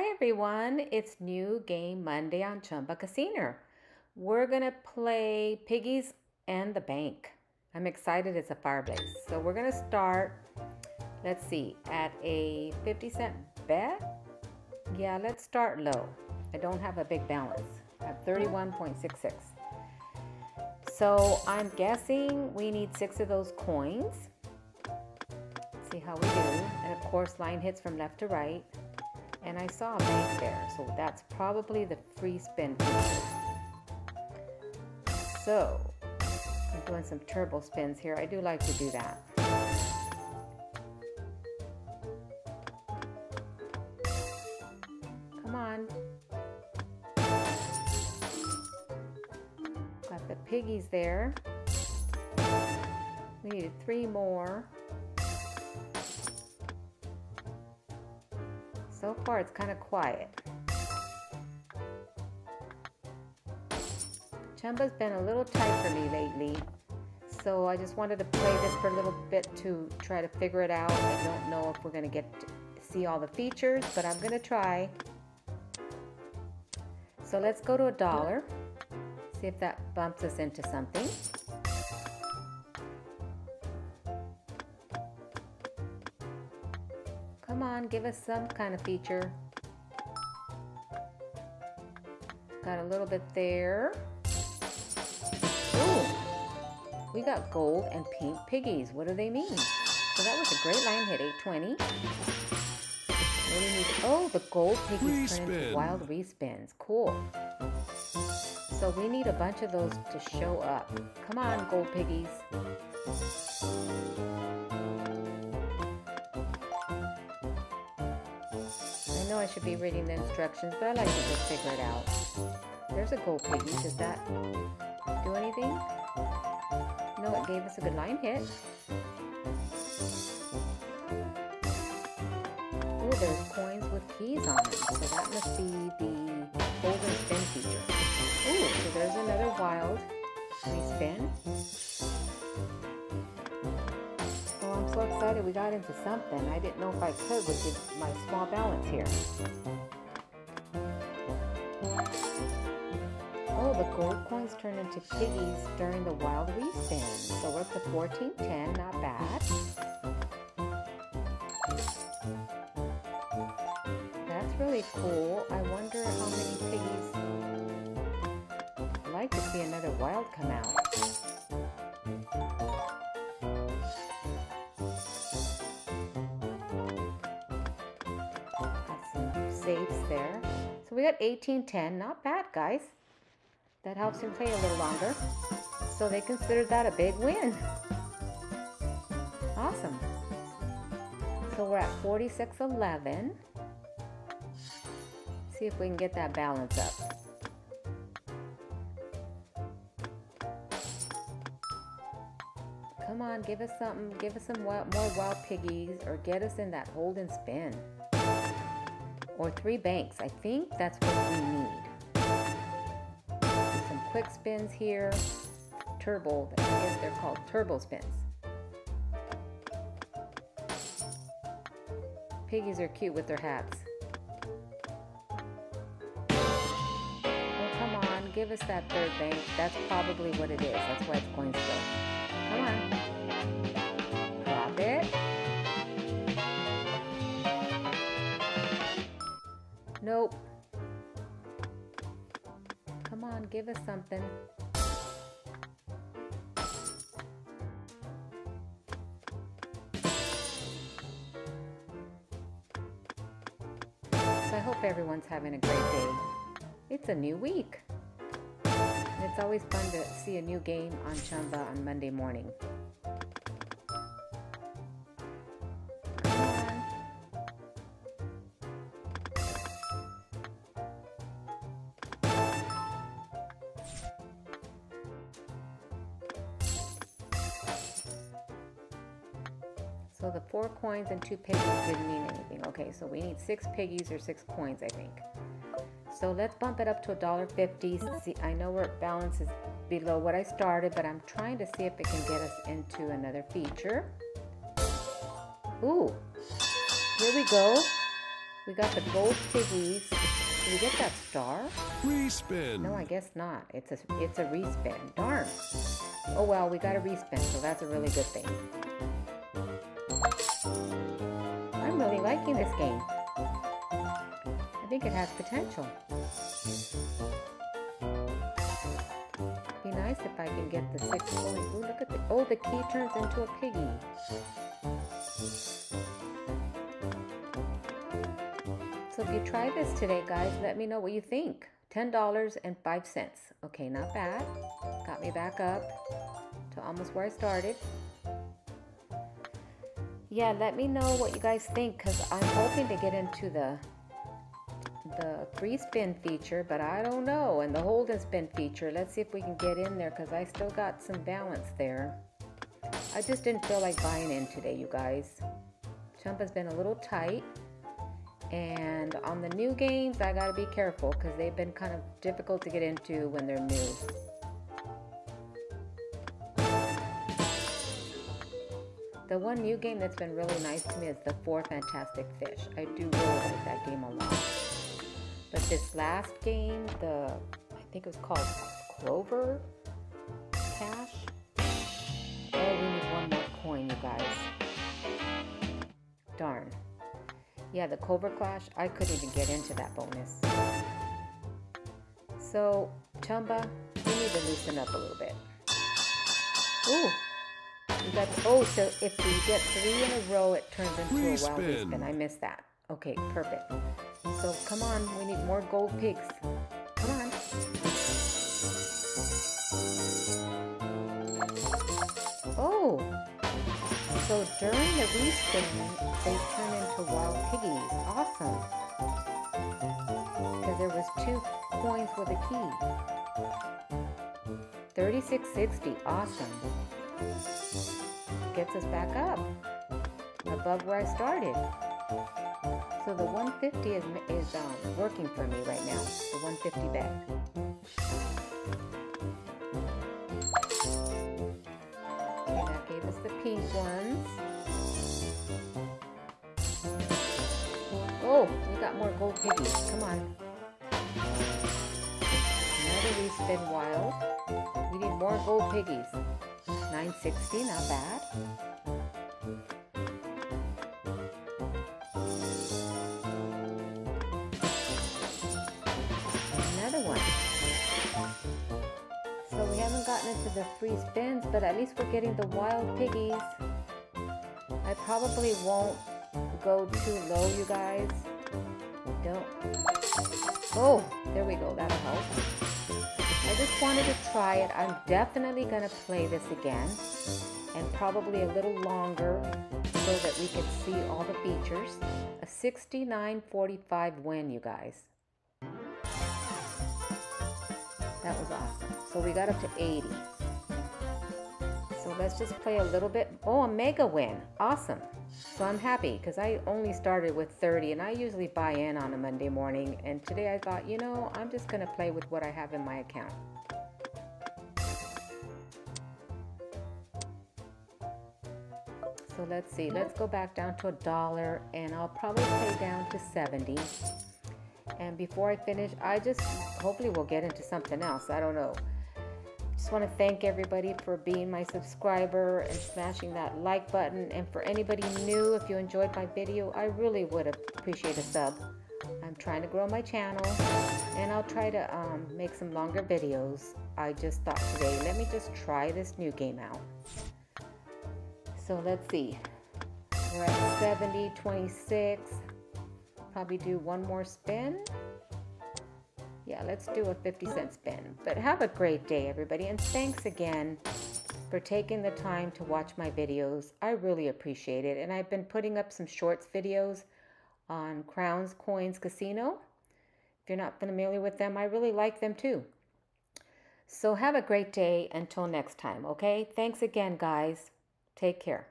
Hi everyone, it's New Game Monday on Chumba Casino. We're gonna play Piggies and the Bank. I'm excited, it's a fireplace. So we're gonna start, let's see, at a 50 cent bet. Yeah, let's start low. I don't have a big balance. I have 31.66. So I'm guessing we need six of those coins. see how we do. And of course, line hits from left to right and I saw a bank there, so that's probably the free spin. So, I'm doing some turbo spins here. I do like to do that. Come on. Got the piggies there. We needed three more. So far, it's kind of quiet. Chumba's been a little tight for me lately, so I just wanted to play this for a little bit to try to figure it out. I don't know if we're going to get to see all the features, but I'm going to try. So let's go to a dollar, see if that bumps us into something. Come on, give us some kind of feature. Got a little bit there. Ooh, we got gold and pink piggies. What do they mean? So that was a great line hit, 820. Need, oh, the gold piggies turn into wild respins. Cool. So we need a bunch of those to show up. Come on, gold piggies. Should be reading the instructions, but I like to just figure it out. There's a gold piggy. Does that do anything? No, it gave us a good line hit. Oh, there's coins with keys on them. So that must be the golden spin feature. Oh, so there's another wild We spin. So excited we got into something. I didn't know if I could with my small balance here. Oh, the gold coins turn into piggies during the wild respin. So we're up to 1410, not bad. That's really cool. I wonder how many piggies... I'd like to see another wild there. So we got 1810, not bad guys. That helps him play a little longer. So they considered that a big win. Awesome. So we're at 4611. See if we can get that balance up. Come on, give us something. Give us some more wild piggies or get us in that hold and spin or three banks. I think that's what we need. Some quick spins here. Turbo, I guess they're called turbo spins. Piggies are cute with their hats. Oh, come on, give us that third bank. That's probably what it is. That's why it's going slow. Give us something. So I hope everyone's having a great day. It's a new week. It's always fun to see a new game on Chumba on Monday morning. So the four coins and two piggies didn't mean anything. Okay, so we need six piggies or six coins, I think. So let's bump it up to $1.50. See, I know where balance is below what I started, but I'm trying to see if it can get us into another feature. Ooh, here we go. We got the gold piggies. Did we get that star? Respin. No, I guess not. It's a it's a respin. Darn. Oh well, we got a respin, so that's a really good thing. Liking this game. I think it has potential. Be nice if I can get the six. Ooh, look at the oh, the key turns into a piggy. So if you try this today, guys, let me know what you think. $10.05. Okay, not bad. Got me back up to almost where I started. Yeah, let me know what you guys think because I'm hoping to get into the the free spin feature, but I don't know. And the hold and spin feature. Let's see if we can get in there because I still got some balance there. I just didn't feel like buying in today, you guys. Chumba has been a little tight. And on the new games, I gotta be careful because they've been kind of difficult to get into when they're new. The one new game that's been really nice to me is the Four Fantastic Fish. I do really like that game a lot. But this last game, the I think it was called Clover Cash. Oh, we need one more coin, you guys. Darn. Yeah, the Clover Clash, I couldn't even get into that bonus. So, Chumba, you need to loosen up a little bit. Ooh, got, oh, so if we get three in a row, it turns into a wild Respin. respin. I missed that. Okay, perfect. So come on, we need more gold pigs. Come on. Oh, so during the respin, they turn into wild piggies. Awesome. Because there was two coins with a key. 3660, awesome. Gets us back up above where I started. So the 150 is, is um, working for me right now. The 150 bet. Okay, that gave us the pink ones. Oh, we got more gold piggies. Come on. Another respin wild. We need more gold piggies. 960, not bad. Another one. So we haven't gotten into the free spins, but at least we're getting the wild piggies. I probably won't go too low, you guys. Don't. Oh, there we go. That'll help. I just wanted to try it. I'm definitely going to play this again and probably a little longer so that we can see all the features. A 69.45 win, you guys. That was awesome. So we got up to 80. So let's just play a little bit. Oh, a mega win. Awesome. So I'm happy because I only started with 30 and I usually buy in on a Monday morning. And today I thought, you know, I'm just going to play with what I have in my account. So let's see. Let's go back down to a dollar and I'll probably pay down to 70. And before I finish, I just hopefully we'll get into something else. I don't know. Just want to thank everybody for being my subscriber and smashing that like button. And for anybody new, if you enjoyed my video, I really would appreciate a sub. I'm trying to grow my channel and I'll try to um, make some longer videos. I just thought today, let me just try this new game out. So let's see. We're at 70, 26. Probably do one more spin. Yeah, let's do a 50 cent spin. But have a great day, everybody. And thanks again for taking the time to watch my videos. I really appreciate it. And I've been putting up some shorts videos on Crowns Coins Casino. If you're not familiar with them, I really like them too. So have a great day until next time, okay? Thanks again, guys. Take care.